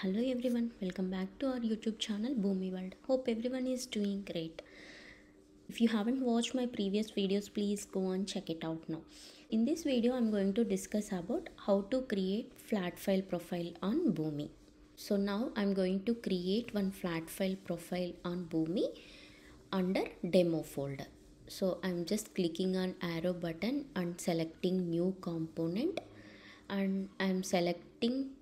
Hello everyone, welcome back to our YouTube channel Boomi World. Hope everyone is doing great. If you haven't watched my previous videos, please go and check it out now. In this video, I'm going to discuss about how to create flat file profile on Boomi. So now I'm going to create one flat file profile on Boomi under demo folder. So I'm just clicking on arrow button and selecting new component and I'm selecting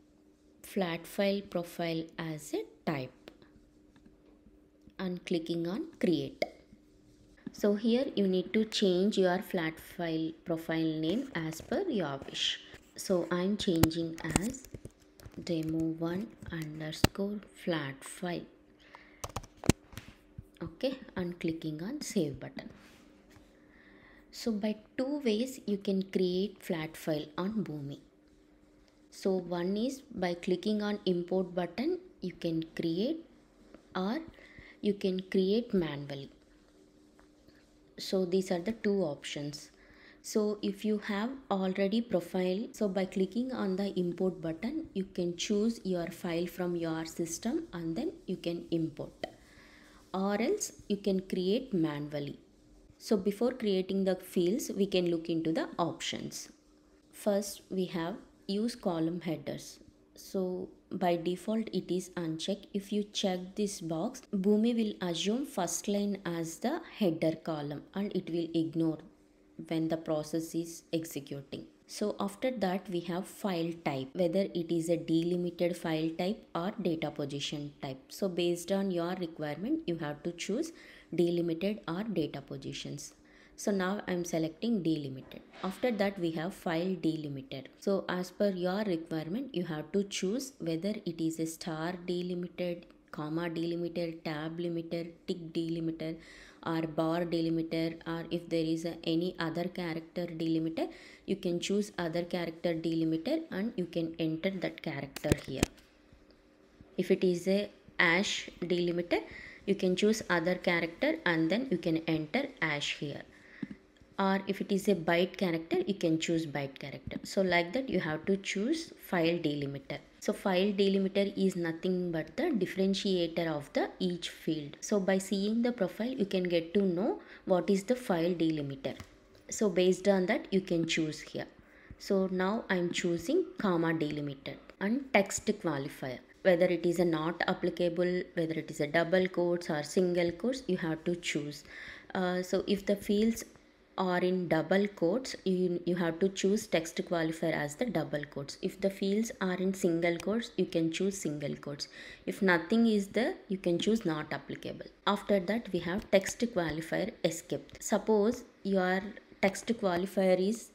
flat file profile as a type and clicking on create. So here you need to change your flat file profile name as per your wish. So I'm changing as demo1 underscore flat file. Okay and clicking on save button. So by two ways you can create flat file on Boomi. So one is by clicking on import button you can create or you can create manually. So these are the two options. So if you have already profile, so by clicking on the import button you can choose your file from your system and then you can import or else you can create manually. So before creating the fields we can look into the options. First we have use column headers. So by default it is unchecked. If you check this box Boomi will assume first line as the header column and it will ignore when the process is executing. So after that we have file type whether it is a delimited file type or data position type. So based on your requirement you have to choose delimited or data positions so now I'm selecting delimited. After that we have file delimited. So as per your requirement you have to choose whether it is a star delimited, comma delimited, tab limited, tick delimited or bar delimiter or if there is a, any other character delimiter you can choose other character delimiter and you can enter that character here. If it is a ash delimiter you can choose other character and then you can enter ash here or if it is a byte character you can choose byte character. So like that you have to choose file delimiter. So file delimiter is nothing but the differentiator of the each field. So by seeing the profile you can get to know what is the file delimiter. So based on that you can choose here. So now i'm choosing comma delimiter and text qualifier. Whether it is a not applicable whether it is a double quotes or single quotes you have to choose. Uh, so if the fields or in double quotes you, you have to choose text qualifier as the double quotes. If the fields are in single quotes you can choose single quotes. If nothing is there you can choose not applicable. After that we have text qualifier escape suppose your text qualifier is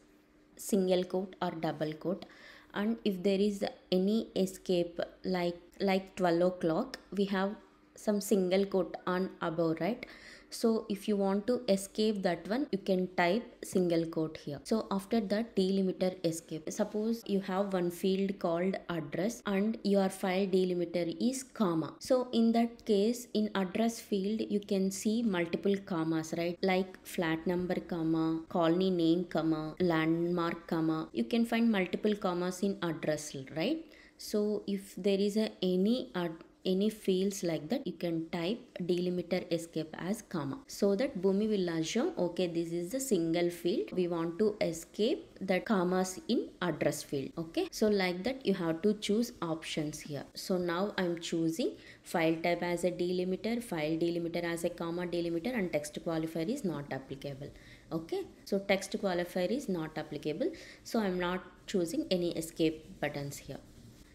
single quote or double quote and if there is any escape like like 12 o'clock we have some single quote on above right so if you want to escape that one you can type single quote here. So after that delimiter escape. Suppose you have one field called address and your file delimiter is comma. So in that case in address field you can see multiple commas right? Like flat number comma colony name comma landmark comma. You can find multiple commas in address right? So if there is a any ad any fields like that you can type delimiter escape as comma. So that Boomi will assume okay this is the single field. We want to escape the commas in address field okay? So like that you have to choose options here. So now I'm choosing file type as a delimiter file delimiter as a comma delimiter and text qualifier is not applicable okay? So text qualifier is not applicable. So I'm not choosing any escape buttons here.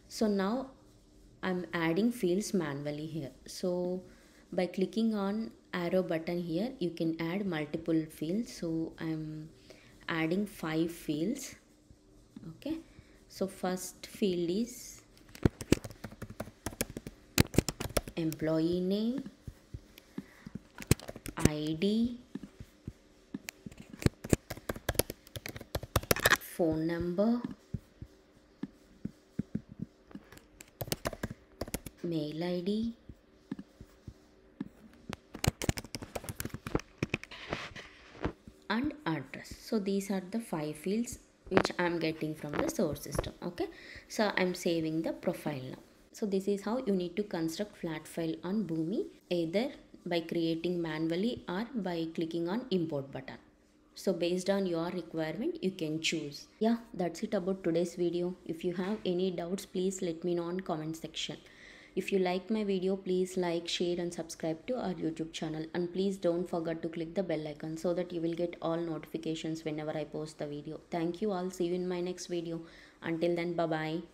So now I'm adding fields manually here. So by clicking on arrow button here, you can add multiple fields. So I'm adding five fields. Okay. So first field is employee name, ID, phone number, mail ID, and address. So these are the five fields which I'm getting from the source system. Okay. So I'm saving the profile now. So this is how you need to construct flat file on Boomi either by creating manually or by clicking on import button. So based on your requirement you can choose. Yeah that's it about today's video. If you have any doubts please let me know on comment section. If you like my video, please like, share and subscribe to our YouTube channel. And please don't forget to click the bell icon so that you will get all notifications whenever I post the video. Thank you all. See you in my next video. Until then, bye-bye.